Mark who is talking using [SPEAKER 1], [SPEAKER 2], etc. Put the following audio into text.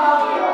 [SPEAKER 1] Oh,